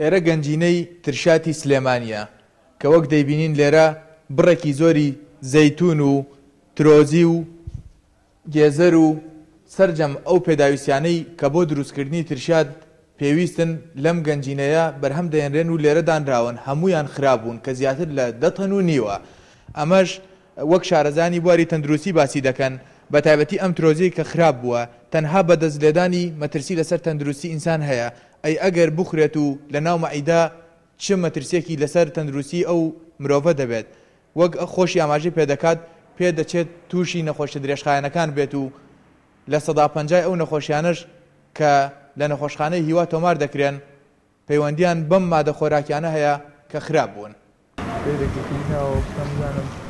ئێرە گەنجینەی ترشاتی سلێمانییە کە وەک دەیبینین لێرە بڕێکی زۆری زەیتون و ترۆزی و گێزەر و سەرجەم ئەو پێداویستیانەی کە بۆ دروستکردنی ترشات پێویستن لەم گەنجینەیە بەرهەم دەهێنرێن و لێرە دانراون هەموویان خرابوون کە زیاتر لە دە تەن و نیوە ئەمەش وەک شارەزایانی بواری تەندروستی باسی دەکەن، بەتایبەتی ئەم ترۆزەی کە خراپ بووە، تەنها بەدەست لێدانی مەترسی لەسەر تەندروستی ئینسان هەیە، ئەی ئەگەر بخورێت و لەناو مەعیدە چ مەترسیەکی لەسەر تەندروستی ئەو مرۆڤە دەبێت؟ وەک خۆشی ئاماژەی پێدەکات پێدەچێت تووشی نەخۆشیە درێژخایەنەکان بێت و لە سەدا پەنجای ئەو نەخۆشیانەش کە لە نەخۆشخانەی هیوا تۆمار دەکرێن پەیوەندییان بەم مادە خۆراکیانە هەیە کە خراپ بوون.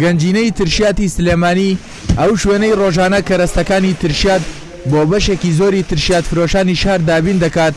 گەنجینەی ترشیاتی سلێمانی ئەو شوێنەی ڕۆژانە کەرەستەکانی ترشیات بۆ بەشێکی زۆری ترشیاتفرۆشانی شار دابین دەکات،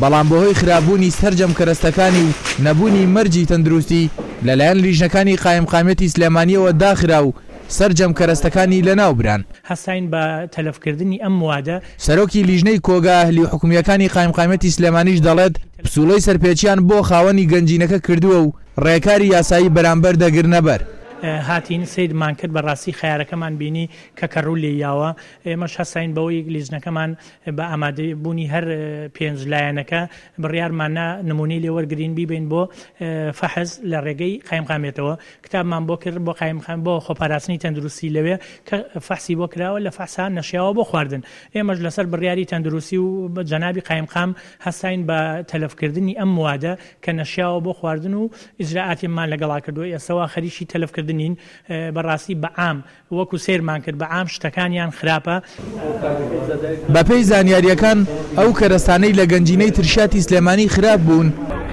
بەڵام بەهۆی خراپبوونی سەرجەم کەرەستەکانی و نەبوونی مەرجی تەندروستی لەلایەن لیژنەکانی قایمقامیەتی سلێمانیەوە داخرا و سەرجەم کەرەستەکانی لەناوبران. هەستاین بە تەلەفکردنی ئەم موادە سەرۆکی لیژنەی کۆگا ئەهلی و حکومییەکانی قایمقامیەتی سلێمانیش دەڵێت، پسوڵەی سەرپێچیان بۆ خاوەنی گەنجینەکە کردووە و رێکاری یاسایی بەرامبەر دەگرنەبەر. هاتین سەیرمان کرد بە راستی خەیارەکەمان بینی کە کەڕوو لێی یاوە، ئێمەش هەستاین بەوەی لیژنەکەمان بە ئامادەی بوونی هەر پێنج لایەنەکە بڕیارماننا نموونەی لێ وەرگرین بیبەین بۆ فەحس لە رێگەی قایمقامیەتەوە، کتابمان بۆ کرد بۆ قایم خان بۆ خۆپاراستنی تەندروستی لەوێ کە فەحسی بۆ کراوە لە فەحسا نەشیاوە بۆ خواردن ئێمەش لەسەر بڕیاری تەندروستی و جەنابی قایم قام هەستاین بە تەلەفکردنی ئەم موادە کە نەشیاوە بۆ خواردن و ئیجرائاتیمان لەگەڵا کردووە ئێستەوا خەریکی تەلەفکردنین بەڕاستی بە عام وەکو سەیرمان کرد بە عام شتەکانیان خراپە. بەپێی زانیارییەکان ئەو کەرەستانەی لە گەنجینەی ترشاتی سلێمانی خراپ بوون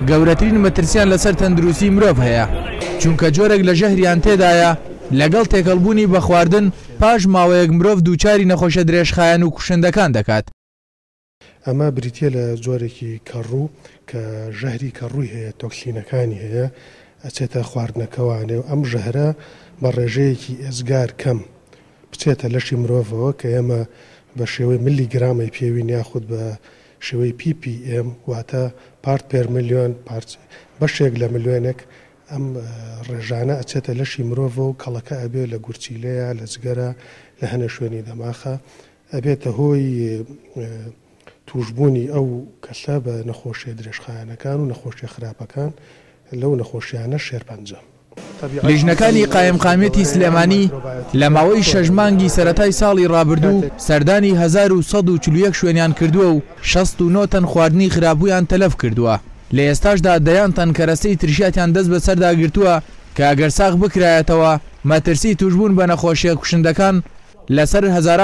گەورەترین مەترسیان لەسەر تەندروستی مرۆڤ هەیە چونکە جۆرێک لە ژەهریان تێدایە لەگەڵ تێکەڵبوونی بە خواردن پاش ماوەیەک مرۆڤ دووچاری نەخۆشە درێژخایەن و کوشندەکان دەکات. ئەمە بریتیە لە جۆرێکی کەڕوو کە ژەهری کەڕووی هەیە تۆکسینەکانی هەیە ئەچێتە خواردنەکەوانێ و ئەم ژەهرە بە ڕێژەیەکی ئێجگار کەم بچێتە لەشی مرۆڤەوە کە ئێمە بە شێوەی ملی گرام ئەیپێوین یاخود بە شێوەی پی پی ئێم واتە پارت پێر ملیۆن پارچ بەشێک لە ملوێنێک ئەم ڕێژانە ئەچێتە لەشی مرۆڤە و کەڵەکە ئەبێ لە گورچیلەیە لە جگەرە لە هەنێ شوێنی دەماخە ئەبێتە هۆی تووشبوونی ئەو کەسە بە نەخۆشییە درێژخایەنەکان و نەخۆشییە خراپەکان، لەو نەخۆشییانەش شێرپەنجە. لیژنەکانی قایمقامیەتی سلێمانی لە ماوەی شەش مانگی سەرەتای ساڵی ڕابردوو سەردانی هەزار و سەد و چل و یەک شوێنیان کردووە و شەست و نۆ تەن خواردنی خرابوویان تەلەف کردووە، لە ئێستاشدا دەیان تەن کەرەستەی ترشیاتیان دەستبەسەردا گرتووە کە ئەگەر ساغ بکرایەتەوە مەترسی تووشبوون بە نەخۆشییە کوشندەکان لەسەر هەزاران